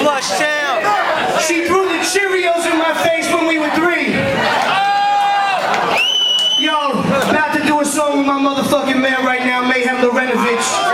flush down. She threw the Cheerios in my face when we were three. Yo, about to do a song with my motherfucking man right now, Meyhem Lorenovich.